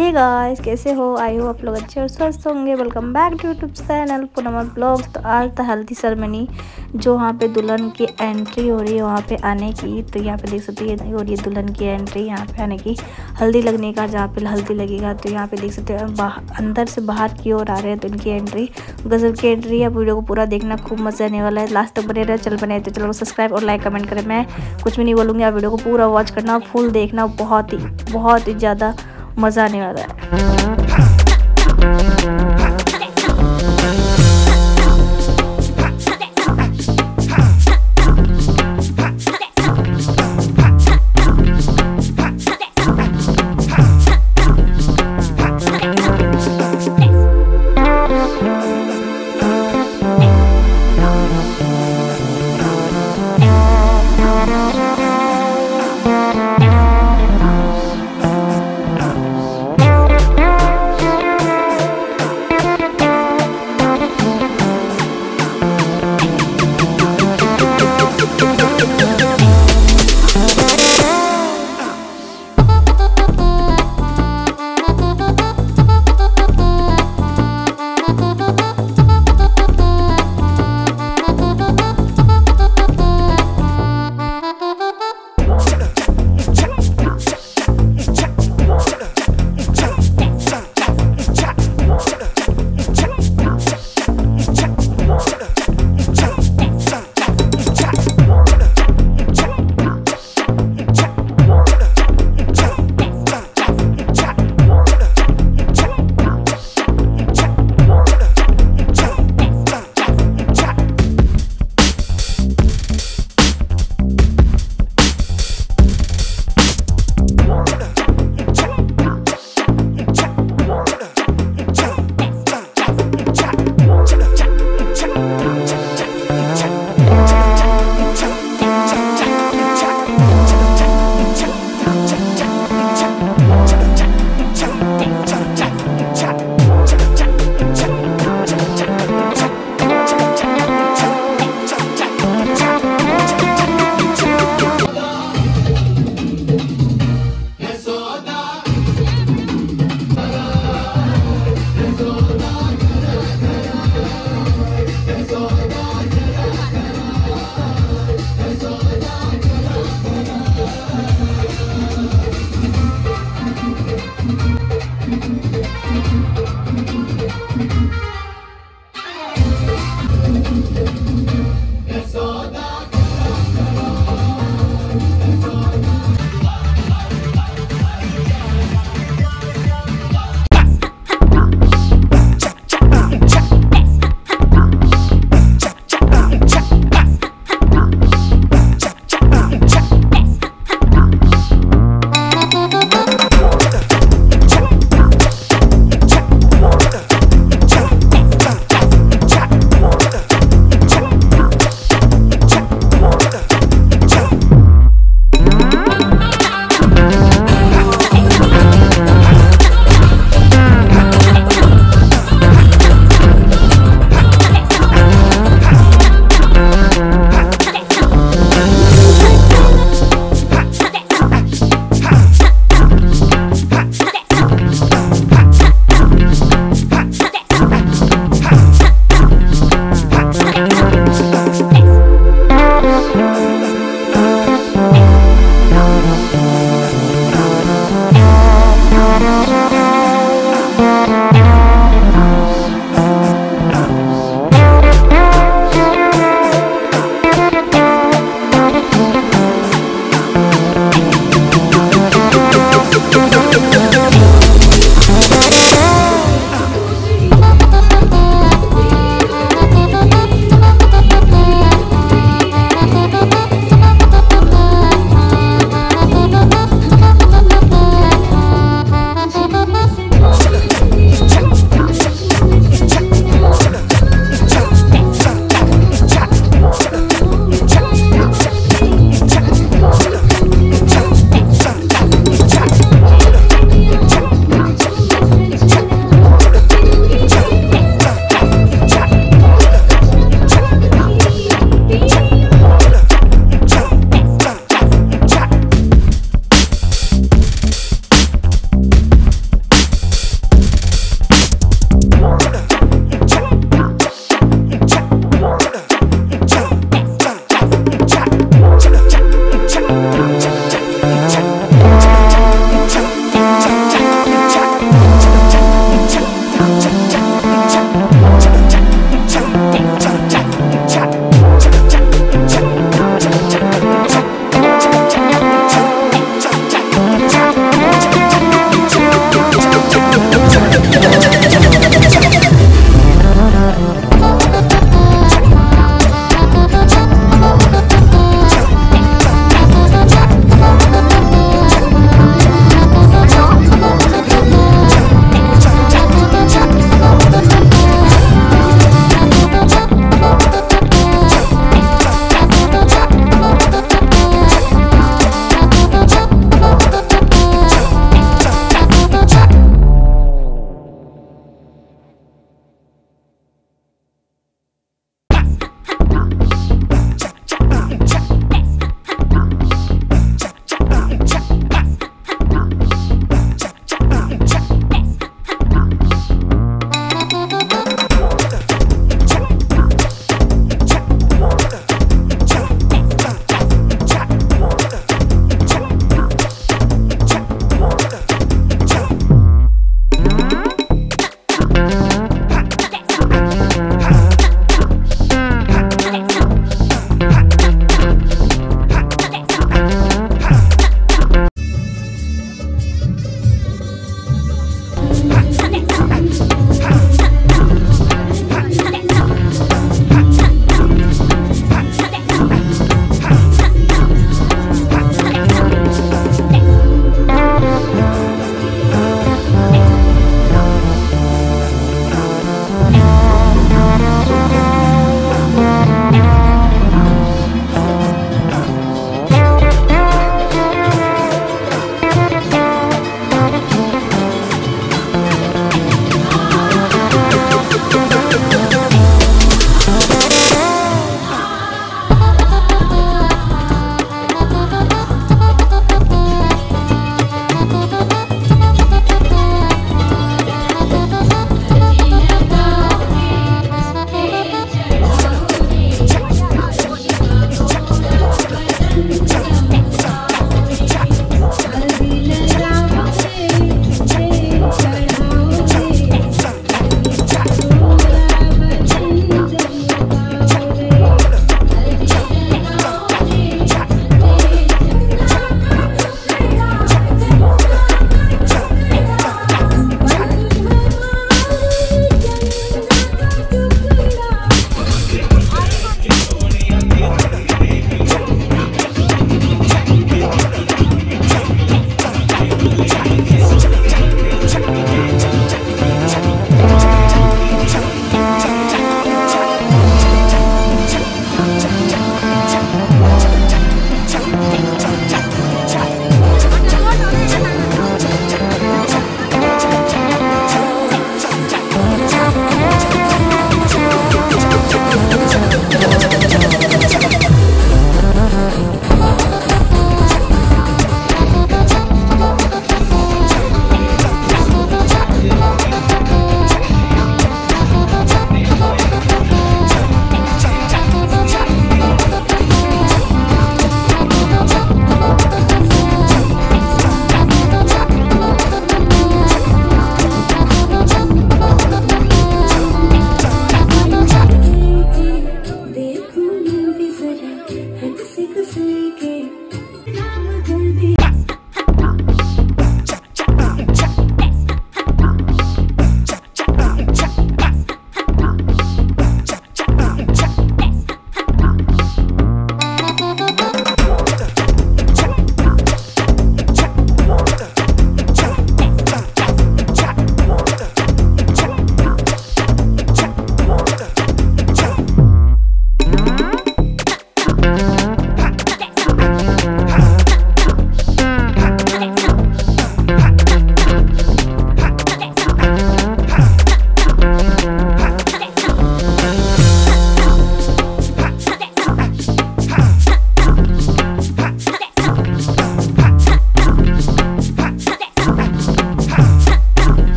Hey guys कैसे हो? आई हो आप लोग अच्छे और स्वस्थ होंगे। Welcome back to YouTube channel पुनमल blogs तो आज था हल्दी सेरेमनी जो वहाँ पे दुल्हन की एंट्री हो रही है वहाँ पे आने की। तो यहाँ पे देख सकते हैं हो रही है दुल्हन की एंट्री यहाँ पे आने की। हल्दी लगने का, जहाँ पे हल्दी लगेगा तो यहाँ पे देख सकते हैं अंदर से बाहर की ओर आ रहे हैं तो इनकी एंट्री गजब की एंट्री है, वीडियो को पूरा देखना, खूब मज़ा आने वाला है। लास्ट तक बने रहे, चल बने तो चलो सब्सक्राइब और लाइक कमेंट करें। मैं कुछ भी नहीं बोलूँगी, आप वीडियो को पूरा वॉच करना फुल देखना, बहुत ही बहुत ही ज़्यादा मज़ा आने वाला है।